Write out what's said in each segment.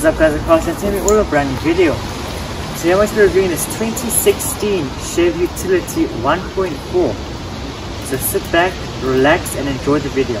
What's up guys, I'm and today we're a brand new video. Today I'm going to be reviewing this 2016 Chevy Utility 1.4. So sit back, relax and enjoy the video.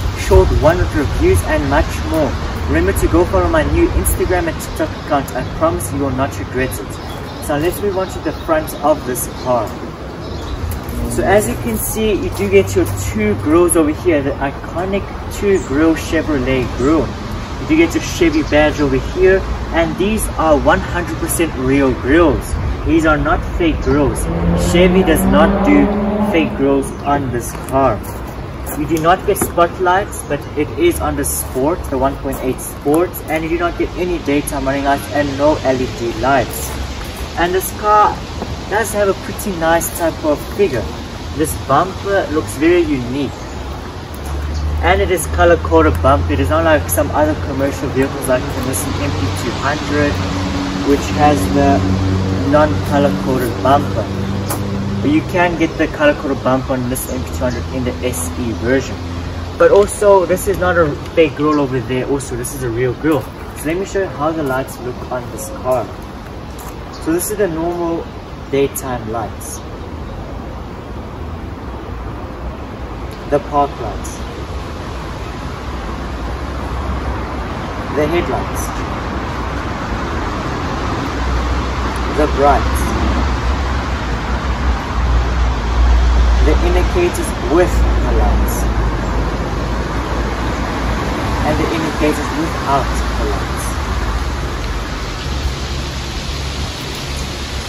short one-minute reviews and much more. Remember to go follow my new Instagram and TikTok account. I promise you will not regret it. So let's move on to the front of this car. So as you can see, you do get your two grills over here, the iconic two grill Chevrolet grill. You do get your Chevy badge over here, and these are 100% real grills. These are not fake grills. Chevy does not do fake grills on this car. You do not get spotlights, but it is on the Sport, the 1.8 Sport, and you do not get any daytime running lights and no LED lights. And this car does have a pretty nice type of figure. This bumper looks very unique. And it is color coded bump. It is not like some other commercial vehicles like the Nissan NP200, which has the non-color coded bumper. But you can get the color coded bumper on this NP200 in the SE version. But also, this is not a fake grill over there. Also, this is a real grill. So let me show you how the lights look on this car. So this is the normal daytime lights. The park lights. The headlights. The brights. the indicators with lights and the indicators without the lights.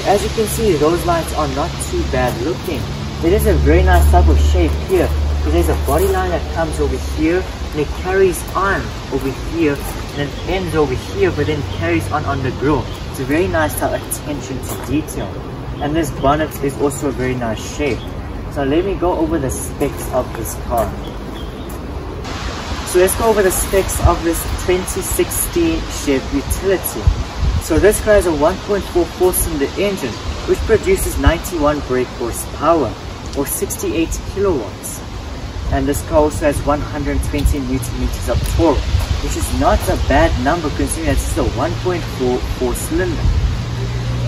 As you can see, those lights are not too bad looking. It is a very nice type of shape here. There's a body line that comes over here and it carries on over here and it ends over here but then carries on on the grill. It's a very nice type of attention to detail. And this bonnet is also a very nice shape. So let me go over the specs of this car. So let's go over the specs of this 2016 Chevy Utility. So this car has a 1.4 four-cylinder engine which produces 91 brake horsepower or 68 kilowatts. And this car also has 120 newton meters of torque, which is not a bad number considering that is a 1.4 four-cylinder.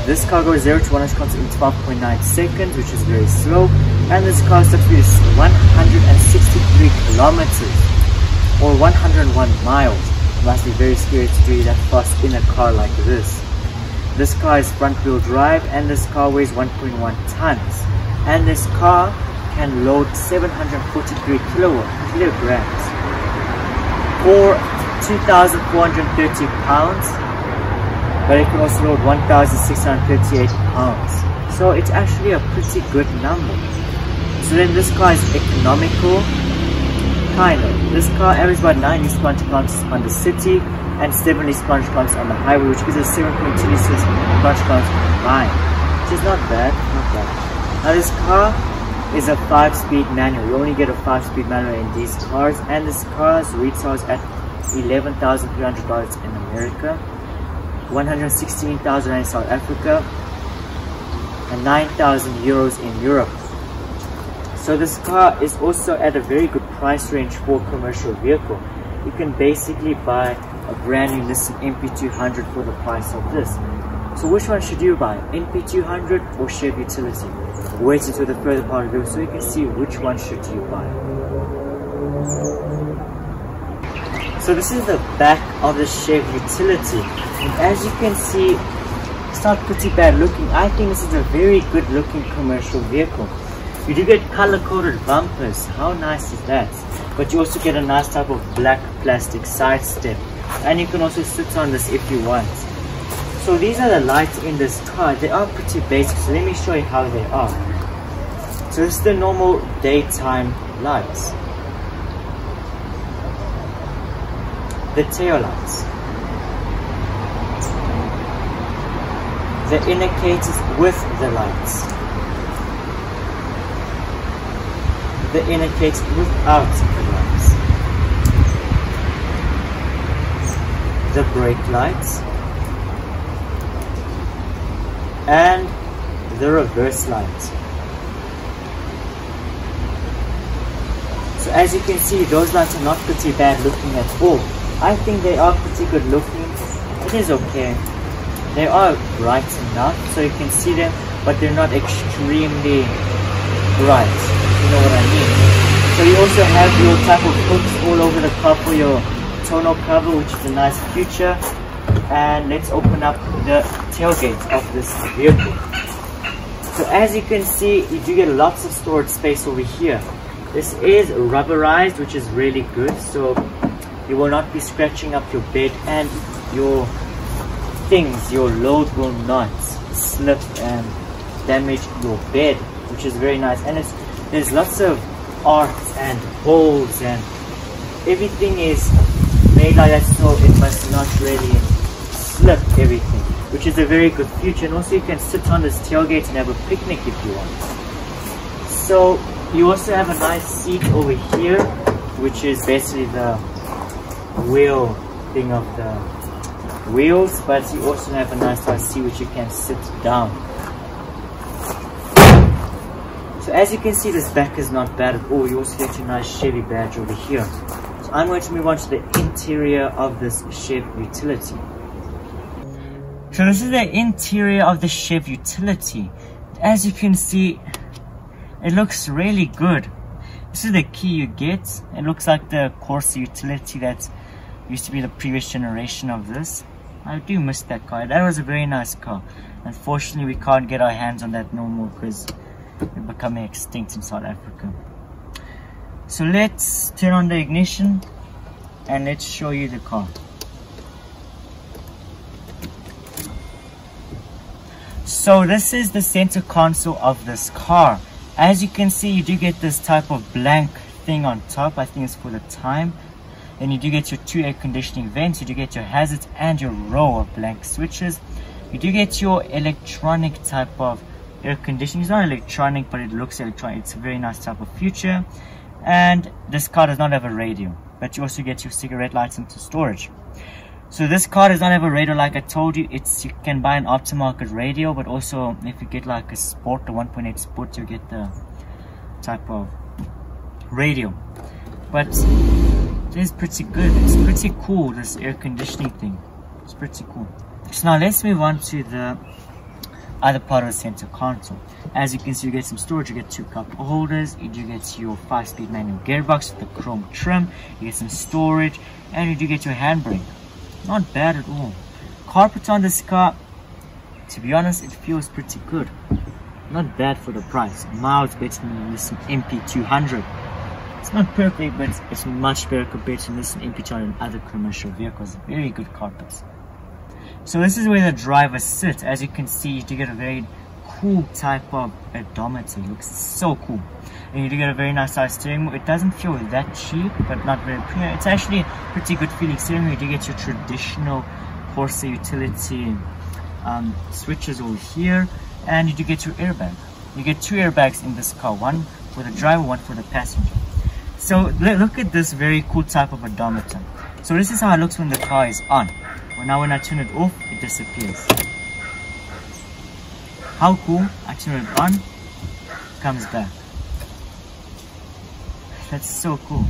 This car goes 0 to 100 in 12.9 seconds, which is very slow. And this is 163 kilometers or 101 miles. It must be very scary to do that fast in a car like this. This car is front wheel drive and this car weighs 1.1 tons. And this car can load 743 kilograms or 2,430 pounds but it can also load 1,638 pounds. So it's actually a pretty good number. Then this car is economical, kind of. This car averages about 9 sponge on the city and 70 sponge on the highway, which gives us 7.2 liters sponge counts combined, which is not bad, not bad. Now this car is a 5-speed manual. You only get a 5-speed manual in these cars, and this car retails at $11,300 in America, 116,000 in South Africa, and 9,000 euros in Europe. So this car is also at a very good price range for a commercial vehicle. You can basically buy a brand new Nissan NP200 for the price of this. So which one should you buy? NP200 or Chev Utility? Wait until the further part of the video so you can see which one should you buy. So this is the back of the Chev Utility. And as you can see, it's not pretty bad looking. I think this is a very good looking commercial vehicle. You do get color coded bumpers. How nice is that? But you also get a nice type of black plastic side step. And you can also sit on this if you want. So these are the lights in this car. They are pretty basic. So let me show you how they are. So this is the normal daytime lights. The tail lights. The indicators with the lights. The inner indicators without the lights. The brake lights and the reverse lights. So as you can see, those lights are not pretty bad looking at all. I think they are pretty good looking. It is okay. They are bright enough so you can see them, but they're not extremely bright you know what I mean. So you also have your type of hooks all over the car for your tonneau cover, which is a nice feature. And let's open up the tailgate of this vehicle. So as you can see, you do get lots of storage space over here. This is rubberized, which is really good. So you will not be scratching up your bed and your things, your load will not slip and damage your bed, which is very nice. And it's there's lots of art and holes and everything is made like that so it must not really slip everything which is a very good feature and also you can sit on this tailgate and have a picnic if you want. So you also have a nice seat over here which is basically the wheel thing of the wheels but you also have a nice seat which you can sit down so as you can see, this back is not bad at all. You also get your nice Chevy badge over here. So I'm going to move on to the interior of this Chev Utility. So this is the interior of the Chev Utility. As you can see, it looks really good. This is the key you get. It looks like the Corsa Utility that used to be the previous generation of this. I do miss that car. That was a very nice car. Unfortunately, we can't get our hands on that no more because becoming extinct in South Africa. So let's turn on the ignition and let's show you the car. So this is the center console of this car. As you can see, you do get this type of blank thing on top. I think it's for the time. Then you do get your two air conditioning vents. You do get your hazards and your row of blank switches. You do get your electronic type of air conditioning. It's not electronic, but it looks electronic. It's a very nice type of feature. And this car does not have a radio, but you also get your cigarette lights into storage. So this car does not have a radio like I told you. It's You can buy an aftermarket radio, but also if you get like a Sport, the 1.8 Sport, you get the type of radio. But it is pretty good. It's pretty cool, this air conditioning thing. It's pretty cool. So now let's move on to the other part of the center console. As you can see, you get some storage, you get two cup holders, you do get your 5-speed manual gearbox with the chrome trim, you get some storage, and you do get your handbrake. Not bad at all. Carpet on this car, to be honest, it feels pretty good. Not bad for the price. Miles better than this NP200. It's not perfect, but it's much better compared to this NP200 and other commercial vehicles. Very good carpets. So this is where the driver sits. As you can see, you do get a very cool type of odometer. It looks so cool. And you do get a very nice size steering wheel. It doesn't feel that cheap, but not very premium. It's actually a pretty good feeling steering wheel. You do get your traditional Corsa utility um, switches over here. And you do get your airbag. You get two airbags in this car. One for the driver, one for the passenger. So look at this very cool type of odometer. So this is how it looks when the car is on. Now when I turn it off, it disappears. How cool, I turn it on, comes back. That's so cool.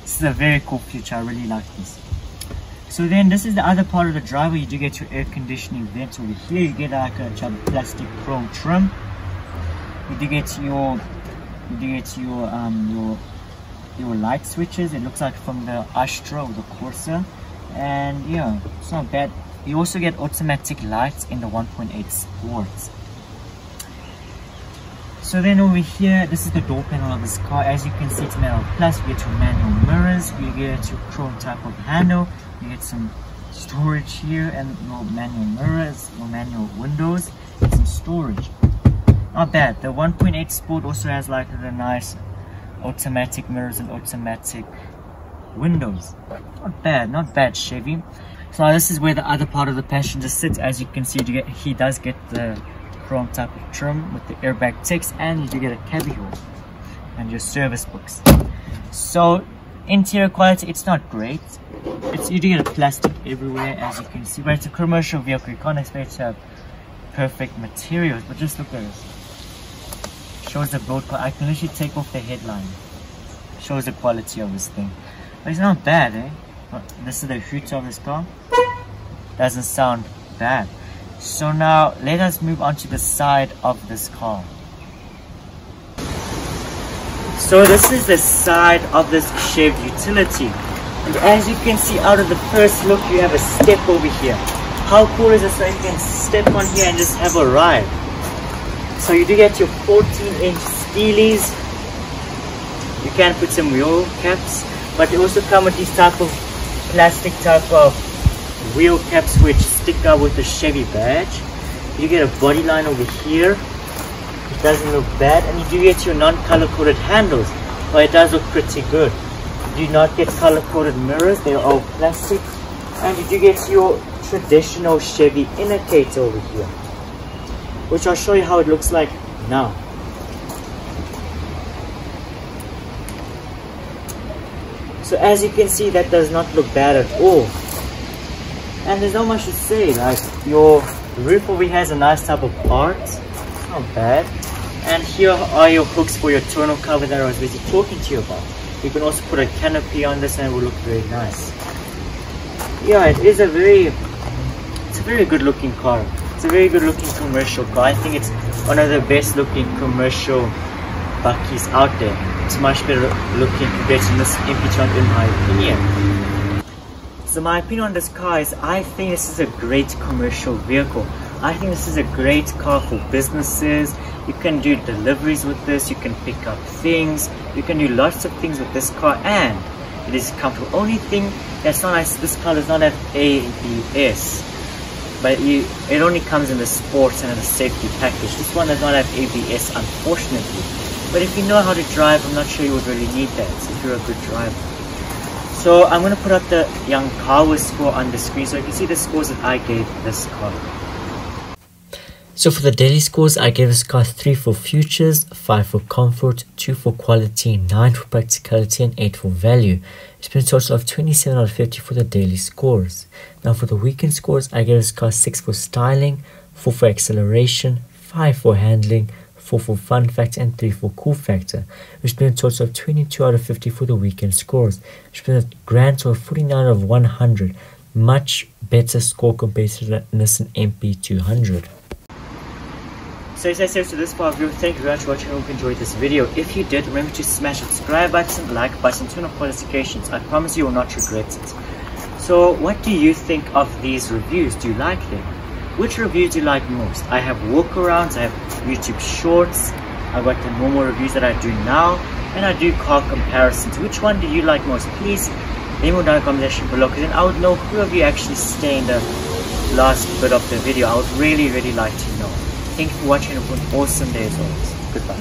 This is a very cool feature, I really like this. So then this is the other part of the driver, you do get your air conditioning vents over here, you get like a plastic chrome trim. You do get your you do get your um your your light switches, it looks like from the Astra or the Corsa. And yeah, it's not bad. You also get automatic lights in the 1.8 Sports. So then over here, this is the door panel of this car. As you can see, it's metal plus. You get your manual mirrors, you get your chrome type of handle, you get some storage here and your manual mirrors, your manual windows, and some storage. Not bad. The 1.8 Sport also has like the nice automatic mirrors and automatic windows. Not bad, not bad Chevy. So this is where the other part of the passenger sits. As you can see, you get, he does get the chrome type of trim with the airbag ticks and you do get a cubbyhole and your service books. So interior quality, it's not great. It's You do get a plastic everywhere as you can see, but it's a commercial vehicle. You can't expect to have perfect materials, but just look at this. Shows the build quality. I can literally take off the headline. Shows the quality of this thing. But it's not bad, eh? This is the hoot of this car. Doesn't sound bad. So now let us move on to the side of this car. So this is the side of this Chevy utility. And as you can see out of the first look, you have a step over here. How cool is this? So you can step on here and just have a ride. So you do get your 14 inch steelies. You can put some wheel caps, but they also come with these type of plastic type of wheel caps which stick out with the Chevy badge. You get a body line over here. It doesn't look bad. And you do get your non-color coded handles. But it does look pretty good. You do not get color coded mirrors. They're all plastic. And you do get your traditional Chevy indicator over here. Which I'll show you how it looks like now. So as you can see, that does not look bad at all. And there's not much to say like your roof here has a nice type of art. Not bad. And here are your hooks for your tonneau cover that I was busy talking to you about. You can also put a canopy on this and it will look very nice. Yeah it is a very it's a very good looking car. It's a very good looking commercial car. I think it's one of the best looking commercial bakkies out there it's much better looking this MP2 in my opinion so my opinion on this car is I think this is a great commercial vehicle. I think this is a great car for businesses. You can do deliveries with this, you can pick up things, you can do lots of things with this car and it is comfortable. Only thing that's not nice, this car does not have ABS. But you, it only comes in the sports and in the safety package. This one does not have ABS unfortunately. But if you know how to drive, I'm not sure you would really need that if you're a good driver. So I'm going to put up the Yaskawa score on the screen so you can see the scores that I gave this car. So for the daily scores, I gave this car 3 for futures, 5 for comfort, 2 for quality, 9 for practicality and 8 for value. It's been a total of 27 out of 50 for the daily scores. Now for the weekend scores, I gave this car 6 for styling, 4 for acceleration, 5 for handling, 4 for fun factor and 3 for cool factor, which been a total of 22 out of 50 for the weekend scores, which been a grand total of 49 out of 100, much better score compared to the Nissan NP200. So as I said to this part of video, thank you very much for watching. I hope you enjoyed this video. If you did, remember to smash the subscribe button, like button, turn on notifications. I promise you will not regret it. So what do you think of these reviews? Do you like them? Which reviews do you like most? I have walkarounds, I have YouTube shorts, I've got the normal reviews that I do now, and I do car comparisons. Which one do you like most? Please leave me down in the comment section below, because then I would know who of you actually stay in the last bit of the video, I would really, really like to know. Thank you for watching. Have an awesome day as always. Goodbye.